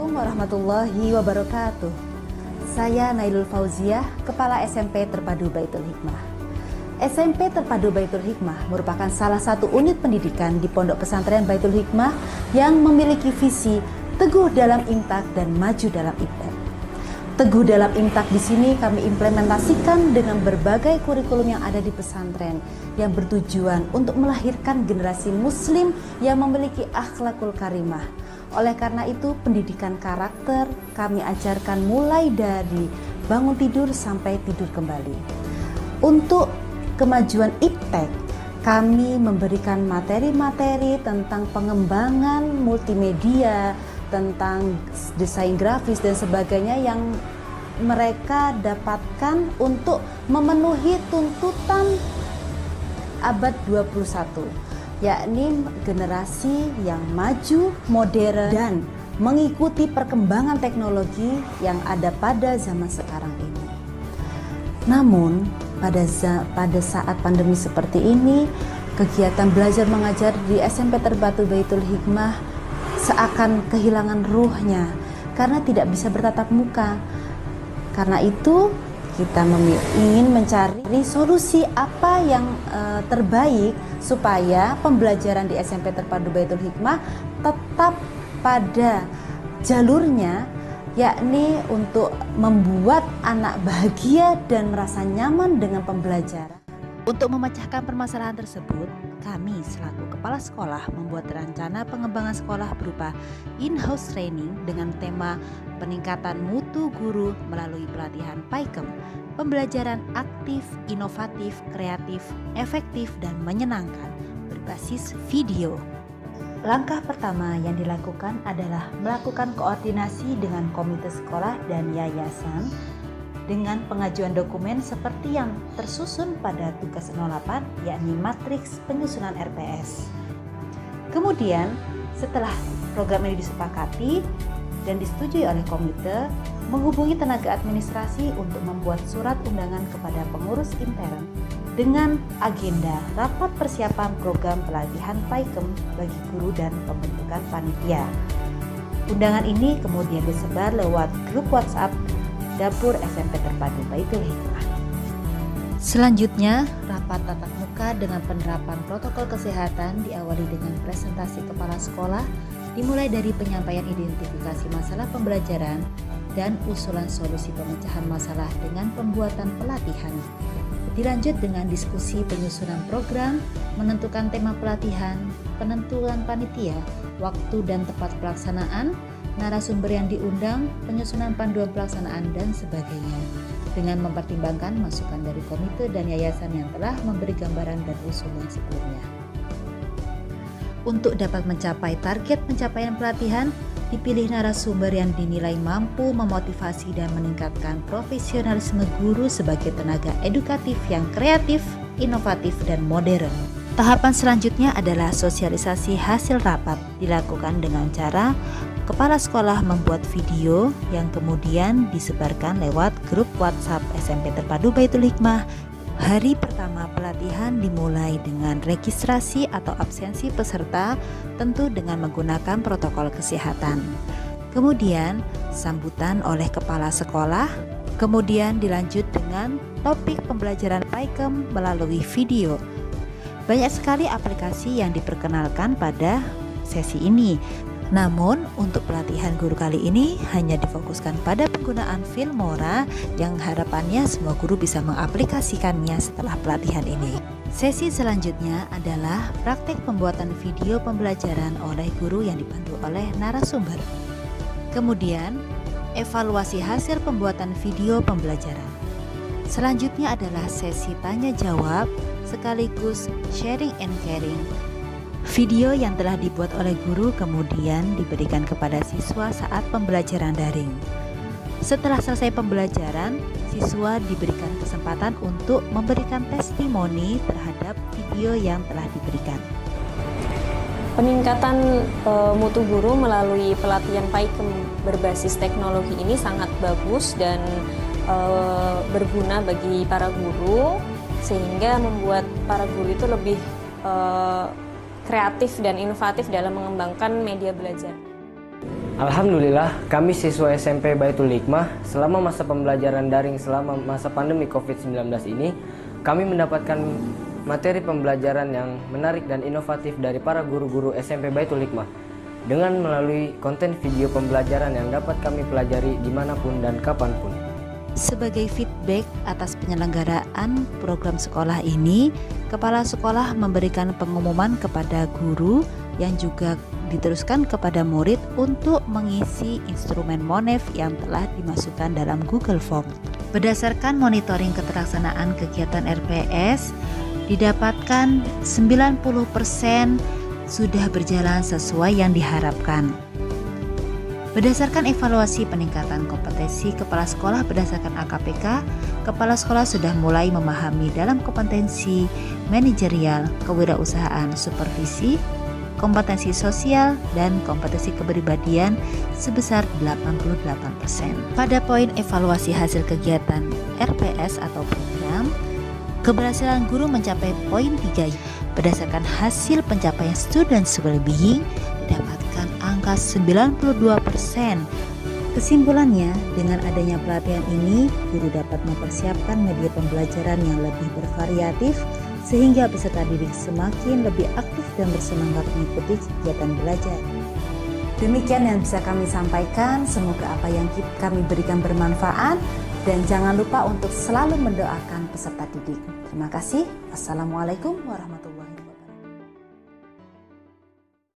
Assalamualaikum warahmatullahi wabarakatuh. Saya Nailul Fauziah, Kepala SMP Terpadu Baitul Hikmah. SMP Terpadu Baitul Hikmah merupakan salah satu unit pendidikan di Pondok Pesantren Baitul Hikmah yang memiliki visi teguh dalam imtak dan maju dalam ibad. Teguh dalam imtak di sini kami implementasikan dengan berbagai kurikulum yang ada di pesantren yang bertujuan untuk melahirkan generasi muslim yang memiliki akhlakul karimah oleh karena itu, pendidikan karakter kami ajarkan mulai dari bangun tidur sampai tidur kembali. Untuk kemajuan iptek, kami memberikan materi-materi tentang pengembangan multimedia, tentang desain grafis dan sebagainya yang mereka dapatkan untuk memenuhi tuntutan abad 21 yakni generasi yang maju, modern, dan mengikuti perkembangan teknologi yang ada pada zaman sekarang ini. Namun, pada, pada saat pandemi seperti ini, kegiatan belajar mengajar di SMP Terbatu Baitul Hikmah seakan kehilangan ruhnya karena tidak bisa bertatap muka. Karena itu, kita ingin mencari solusi apa yang uh, terbaik supaya pembelajaran di SMP Terpadu Baitul Hikmah tetap pada jalurnya yakni untuk membuat anak bahagia dan merasa nyaman dengan pembelajaran. Untuk memecahkan permasalahan tersebut, kami selaku kepala sekolah membuat rencana pengembangan sekolah berupa in-house training dengan tema peningkatan mutu guru melalui pelatihan PAIKEM, pembelajaran aktif, inovatif, kreatif, efektif, dan menyenangkan berbasis video. Langkah pertama yang dilakukan adalah melakukan koordinasi dengan komite sekolah dan yayasan dengan pengajuan dokumen seperti yang tersusun pada tugas 08 yakni matriks penyusunan RPS. Kemudian setelah program ini disepakati dan disetujui oleh komite, menghubungi tenaga administrasi untuk membuat surat undangan kepada pengurus intern dengan agenda rapat persiapan program pelatihan PAIKEM bagi guru dan pembentukan panitia. Undangan ini kemudian disebar lewat grup WhatsApp Dapur SMP Terpadu Baitul Hikmah. Selanjutnya, rapat tatap muka dengan penerapan protokol kesehatan diawali dengan presentasi kepala sekolah, dimulai dari penyampaian identifikasi masalah pembelajaran dan usulan solusi pemecahan masalah dengan pembuatan pelatihan. Dilanjut dengan diskusi penyusunan program, menentukan tema pelatihan, penentuan panitia, waktu dan tempat pelaksanaan, narasumber yang diundang, penyusunan panduan pelaksanaan, dan sebagainya. Dengan mempertimbangkan masukan dari komite dan yayasan yang telah memberi gambaran dan usulan sebelumnya. Untuk dapat mencapai target pencapaian pelatihan, dipilih narasumber yang dinilai mampu memotivasi dan meningkatkan profesionalisme guru sebagai tenaga edukatif yang kreatif, inovatif, dan modern. Tahapan selanjutnya adalah sosialisasi hasil rapat dilakukan dengan cara Kepala sekolah membuat video yang kemudian disebarkan lewat grup WhatsApp SMP Terpadu Baitul Hikmah. Hari pertama pelatihan dimulai dengan registrasi atau absensi peserta tentu dengan menggunakan protokol kesehatan. Kemudian sambutan oleh kepala sekolah, kemudian dilanjut dengan topik pembelajaran PAIKEM melalui video. Banyak sekali aplikasi yang diperkenalkan pada sesi ini, namun, untuk pelatihan guru kali ini hanya difokuskan pada penggunaan Filmora yang harapannya semua guru bisa mengaplikasikannya setelah pelatihan ini. Sesi selanjutnya adalah praktek pembuatan video pembelajaran oleh guru yang dibantu oleh narasumber. Kemudian, evaluasi hasil pembuatan video pembelajaran. Selanjutnya adalah sesi tanya jawab sekaligus sharing and caring Video yang telah dibuat oleh guru kemudian diberikan kepada siswa saat pembelajaran daring. Setelah selesai pembelajaran, siswa diberikan kesempatan untuk memberikan testimoni terhadap video yang telah diberikan. Peningkatan e, mutu guru melalui pelatihan PAIKEM berbasis teknologi ini sangat bagus dan e, berguna bagi para guru sehingga membuat para guru itu lebih e, kreatif dan inovatif dalam mengembangkan media belajar. Alhamdulillah, kami siswa SMP Baitul Hikmah selama masa pembelajaran daring selama masa pandemi COVID-19 ini, kami mendapatkan materi pembelajaran yang menarik dan inovatif dari para guru-guru SMP Baitul Hikmah dengan melalui konten video pembelajaran yang dapat kami pelajari di mana pun dan kapan pun. Sebagai feedback atas penyelenggaraan program sekolah ini, kepala sekolah memberikan pengumuman kepada guru yang juga diteruskan kepada murid untuk mengisi instrumen Monef yang telah dimasukkan dalam Google Form. Berdasarkan monitoring keterlaksanaan kegiatan RPS, didapatkan 90% sudah berjalan sesuai yang diharapkan. Berdasarkan evaluasi peningkatan kompetensi kepala sekolah berdasarkan AKPK, kepala sekolah sudah mulai memahami dalam kompetensi manajerial, kewirausahaan, supervisi, kompetensi sosial, dan kompetensi kepribadian sebesar 88%. Pada poin evaluasi hasil kegiatan RPS atau program, keberhasilan guru mencapai poin 3 berdasarkan hasil pencapaian student well-being didapatkan angka 92%. Kesimpulannya, dengan adanya pelatihan ini, guru dapat mempersiapkan media pembelajaran yang lebih bervariatif sehingga peserta didik semakin lebih aktif dan bersemangat mengikuti kegiatan belajar. Demikian yang bisa kami sampaikan, semoga apa yang kami berikan bermanfaat dan jangan lupa untuk selalu mendoakan peserta didik. Terima kasih. Assalamualaikum warahmatullahi wabarakatuh.